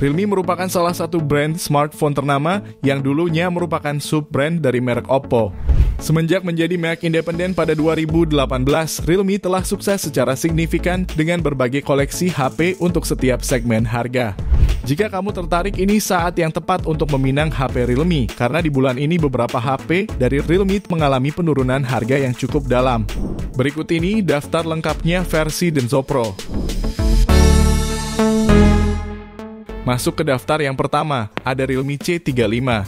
Realme merupakan salah satu brand smartphone ternama yang dulunya merupakan sub-brand dari merek Oppo. Semenjak menjadi merek independen pada 2018, Realme telah sukses secara signifikan dengan berbagai koleksi HP untuk setiap segmen harga. Jika kamu tertarik, ini saat yang tepat untuk meminang HP Realme, karena di bulan ini beberapa HP dari Realme mengalami penurunan harga yang cukup dalam. Berikut ini daftar lengkapnya versi Denso Masuk ke daftar yang pertama, ada Realme C35.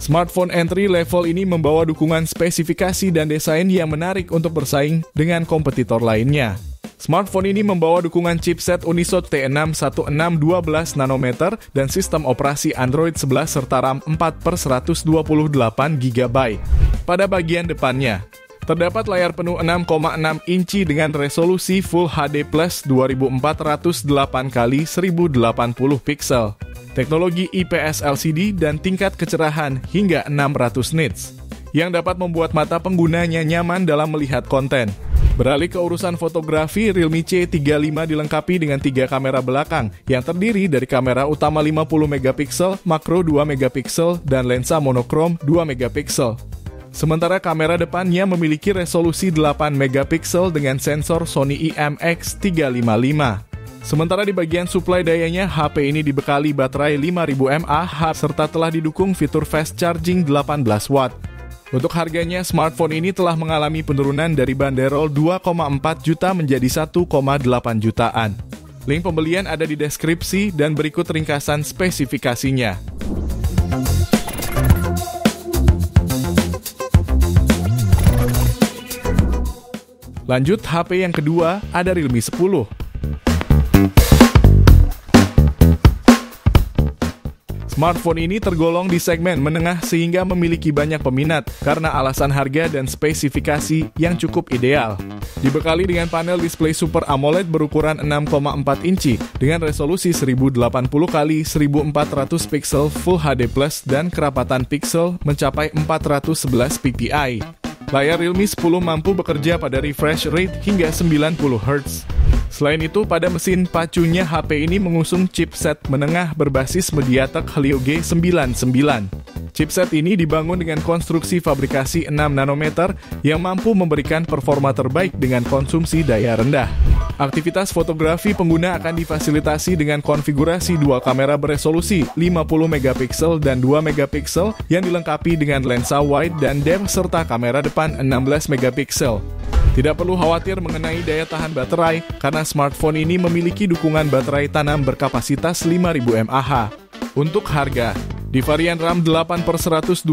Smartphone entry level ini membawa dukungan spesifikasi dan desain yang menarik untuk bersaing dengan kompetitor lainnya. Smartphone ini membawa dukungan chipset Unisoc T6 1612 nanometer dan sistem operasi Android 11 serta RAM 4 per 128 GB. Pada bagian depannya, Terdapat layar penuh 6,6 inci dengan resolusi Full HD Plus 2408 x 1080 pixel, teknologi IPS LCD dan tingkat kecerahan hingga 600 nits, yang dapat membuat mata penggunanya nyaman dalam melihat konten. Beralih ke urusan fotografi, Realme C35 dilengkapi dengan tiga kamera belakang yang terdiri dari kamera utama 50 megapiksel, makro 2 megapiksel, dan lensa monokrom 2 megapiksel. Sementara kamera depannya memiliki resolusi 8 megapiksel dengan sensor Sony IMX355. Sementara di bagian suplai dayanya, HP ini dibekali baterai 5000 mAh serta telah didukung fitur fast charging 18 watt. Untuk harganya, smartphone ini telah mengalami penurunan dari banderol 2,4 juta menjadi 1,8 jutaan. Link pembelian ada di deskripsi dan berikut ringkasan spesifikasinya. Lanjut HP yang kedua ada Realme 10. Smartphone ini tergolong di segmen menengah sehingga memiliki banyak peminat karena alasan harga dan spesifikasi yang cukup ideal. Dibekali dengan panel display Super AMOLED berukuran 6,4 inci dengan resolusi 1080 x 1400 pixel Full HD dan kerapatan pixel mencapai 411 ppi. Layar Realme 10 mampu bekerja pada refresh rate hingga 90 Hz. Selain itu, pada mesin pacunya HP ini mengusung chipset menengah berbasis MediaTek Helio G99. Chipset ini dibangun dengan konstruksi fabrikasi 6 nanometer yang mampu memberikan performa terbaik dengan konsumsi daya rendah. Aktivitas fotografi pengguna akan difasilitasi dengan konfigurasi dua kamera beresolusi 50 megapiksel dan 2 megapiksel yang dilengkapi dengan lensa wide dan depth serta kamera depan 16 megapiksel. Tidak perlu khawatir mengenai daya tahan baterai karena smartphone ini memiliki dukungan baterai tanam berkapasitas 5000 mAh. Untuk harga, di varian RAM 8 per 128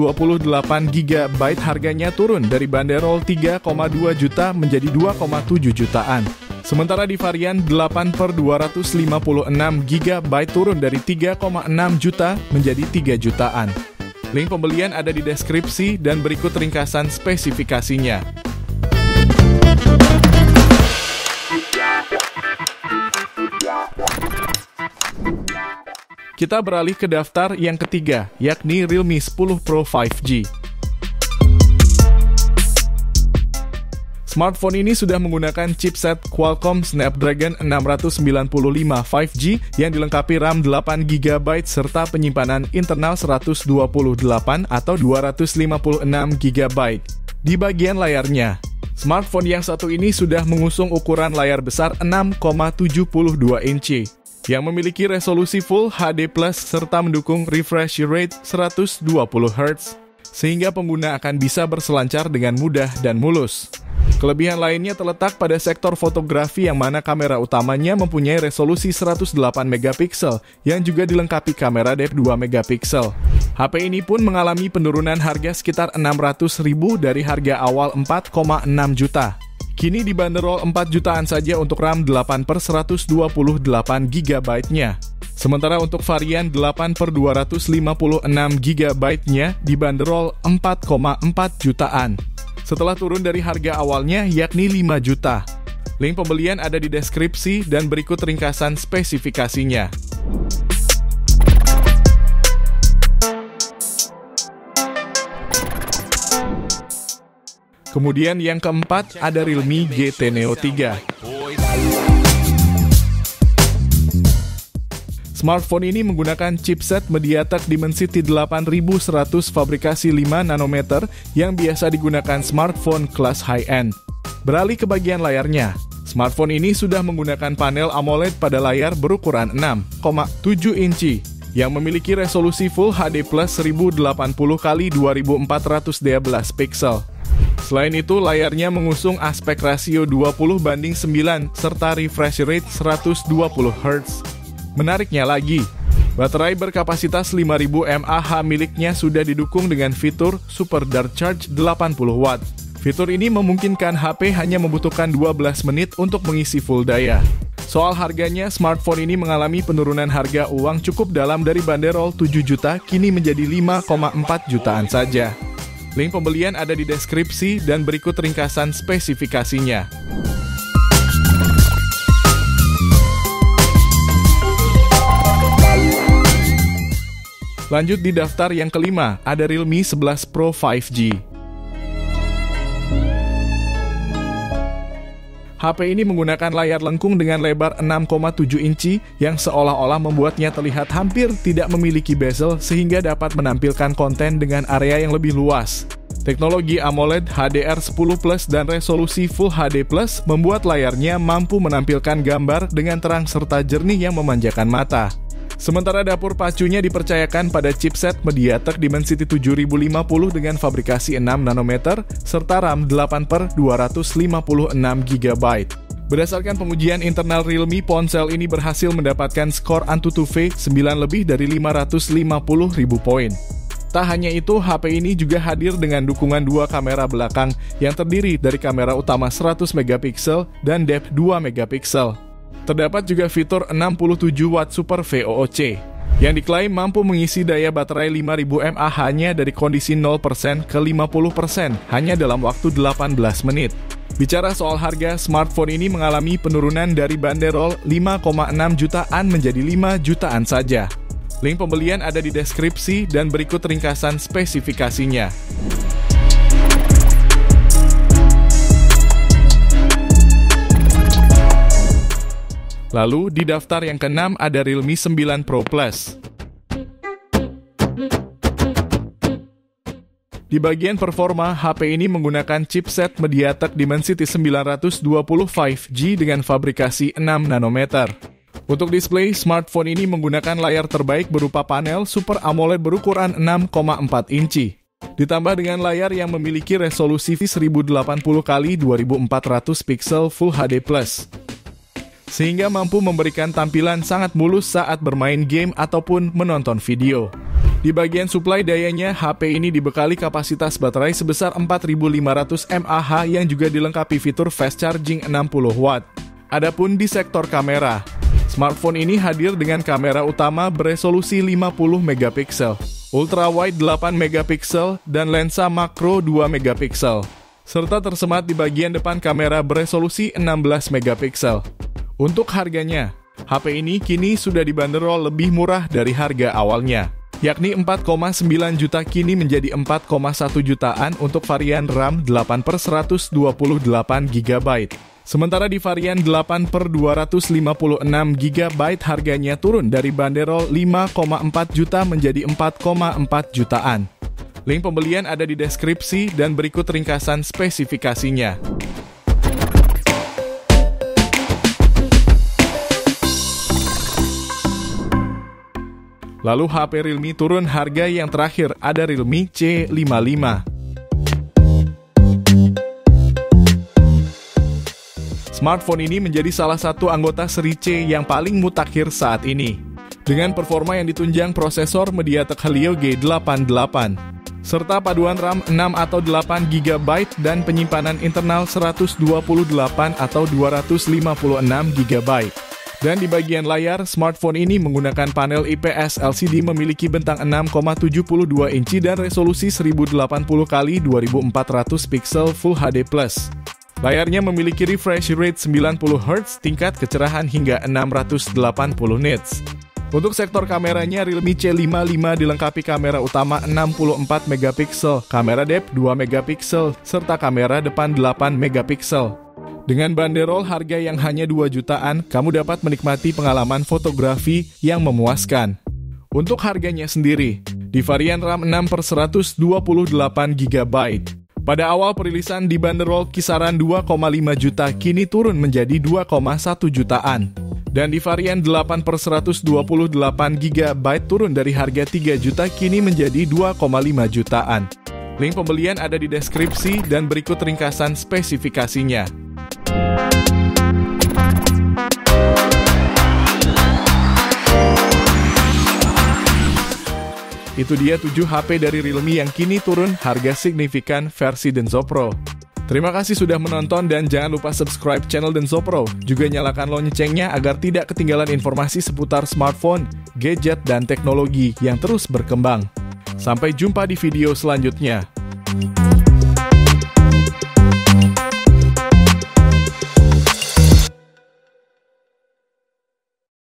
GB harganya turun dari banderol 3,2 juta menjadi 2,7 jutaan. Sementara di varian 8 per 256 GB turun dari 3,6 juta menjadi 3 jutaan. Link pembelian ada di deskripsi dan berikut ringkasan spesifikasinya. Kita beralih ke daftar yang ketiga, yakni Realme 10 Pro 5G. Smartphone ini sudah menggunakan chipset Qualcomm Snapdragon 695 5G yang dilengkapi RAM 8GB serta penyimpanan internal 128 atau 256 GB. Di bagian layarnya, smartphone yang satu ini sudah mengusung ukuran layar besar 6,72 inci yang memiliki resolusi Full HD Plus serta mendukung refresh rate 120 Hz sehingga pengguna akan bisa berselancar dengan mudah dan mulus. Kelebihan lainnya terletak pada sektor fotografi yang mana kamera utamanya mempunyai resolusi 108 megapiksel yang juga dilengkapi kamera depth 2 megapiksel. HP ini pun mengalami penurunan harga sekitar 600 ribu dari harga awal 4,6 juta. Kini dibanderol 4 jutaan saja untuk RAM 8 per 128 GB-nya. Sementara untuk varian 8 per 256 GB-nya dibanderol 4,4 jutaan setelah turun dari harga awalnya yakni 5 juta. Link pembelian ada di deskripsi dan berikut ringkasan spesifikasinya. Kemudian yang keempat ada Realme GT Neo 3. Smartphone ini menggunakan chipset MediaTek Dimensity 8100 fabrikasi 5 nanometer yang biasa digunakan smartphone kelas high-end. Beralih ke bagian layarnya, smartphone ini sudah menggunakan panel AMOLED pada layar berukuran 6,7 inci yang memiliki resolusi Full HD Plus 1080 x 2412 pixel. Selain itu, layarnya mengusung aspek rasio 20 banding 9 serta refresh rate 120 Hz. Menariknya lagi, baterai berkapasitas 5000 mAh miliknya sudah didukung dengan fitur Super Dark Charge 80 Watt. Fitur ini memungkinkan HP hanya membutuhkan 12 menit untuk mengisi full daya. Soal harganya, smartphone ini mengalami penurunan harga uang cukup dalam dari banderol 7 juta kini menjadi 5,4 jutaan saja. Link pembelian ada di deskripsi dan berikut ringkasan spesifikasinya. Lanjut di daftar yang kelima, ada Realme 11 Pro 5G. HP ini menggunakan layar lengkung dengan lebar 6,7 inci yang seolah-olah membuatnya terlihat hampir tidak memiliki bezel sehingga dapat menampilkan konten dengan area yang lebih luas. Teknologi AMOLED HDR10 Plus dan resolusi Full HD Plus membuat layarnya mampu menampilkan gambar dengan terang serta jernih yang memanjakan mata. Sementara dapur pacunya dipercayakan pada chipset MediaTek Dimensity 7050 dengan fabrikasi 6 nanometer serta RAM 8 per 256 GB. Berdasarkan pengujian internal Realme, ponsel ini berhasil mendapatkan skor AnTuTu V 9 lebih dari 550 ribu poin. Tak hanya itu, HP ini juga hadir dengan dukungan dua kamera belakang yang terdiri dari kamera utama 100 megapiksel dan depth 2 megapiksel. Terdapat juga fitur 67 Watt Super VOOC yang diklaim mampu mengisi daya baterai 5000 mAh hanya dari kondisi 0% ke 50% hanya dalam waktu 18 menit. Bicara soal harga, smartphone ini mengalami penurunan dari banderol 5,6 jutaan menjadi 5 jutaan saja. Link pembelian ada di deskripsi dan berikut ringkasan spesifikasinya. Lalu di daftar yang keenam ada Realme 9 Pro Plus. Di bagian performa, HP ini menggunakan chipset MediaTek Dimensity 920 5G dengan fabrikasi 6 nanometer. Untuk display, smartphone ini menggunakan layar terbaik berupa panel Super AMOLED berukuran 6,4 inci. Ditambah dengan layar yang memiliki resolusi 1080 x 2400 pixel Full HD+, sehingga mampu memberikan tampilan sangat mulus saat bermain game ataupun menonton video. Di bagian suplai dayanya, HP ini dibekali kapasitas baterai sebesar 4500 mAh yang juga dilengkapi fitur fast charging 60 watt. Adapun di sektor kamera, smartphone ini hadir dengan kamera utama beresolusi 50 megapiksel, ultra wide 8 megapiksel, dan lensa makro 2 megapiksel serta tersemat di bagian depan kamera beresolusi 16 megapiksel. Untuk harganya, HP ini kini sudah dibanderol lebih murah dari harga awalnya, yakni 4,9 juta kini menjadi 4,1 jutaan untuk varian RAM 8 per 128 GB. Sementara di varian 8 per 256 GB harganya turun dari banderol 5,4 juta menjadi 4,4 jutaan. Link pembelian ada di deskripsi dan berikut ringkasan spesifikasinya. Lalu HP Realme turun harga yang terakhir ada Realme C55. Smartphone ini menjadi salah satu anggota seri C yang paling mutakhir saat ini. Dengan performa yang ditunjang prosesor MediaTek Helio G88 serta paduan RAM 6 atau 8 GB dan penyimpanan internal 128 atau 256 GB. Dan di bagian layar, smartphone ini menggunakan panel IPS LCD memiliki bentang 6,72 inci dan resolusi 1080 x 2400 pixel Full HD+. Layarnya memiliki refresh rate 90 Hz, tingkat kecerahan hingga 680 nits. Untuk sektor kameranya, Realme C55 dilengkapi kamera utama 64 megapiksel, kamera depth 2 megapiksel, serta kamera depan 8 megapiksel. Dengan banderol harga yang hanya 2 jutaan, kamu dapat menikmati pengalaman fotografi yang memuaskan. Untuk harganya sendiri, di varian RAM 6 per 128 GB. Pada awal perilisan dibanderol kisaran 2,5 juta, kini turun menjadi 2,1 jutaan. Dan di varian 8 per 128 GB turun dari harga 3 juta kini menjadi 2,5 jutaan. Link pembelian ada di deskripsi dan berikut ringkasan spesifikasinya. Itu dia 7 HP dari Realme yang kini turun harga signifikan versi Denso Pro. Terima kasih sudah menonton dan jangan lupa subscribe channel Denso Pro. Juga nyalakan loncengnya agar tidak ketinggalan informasi seputar smartphone, gadget, dan teknologi yang terus berkembang. Sampai jumpa di video selanjutnya.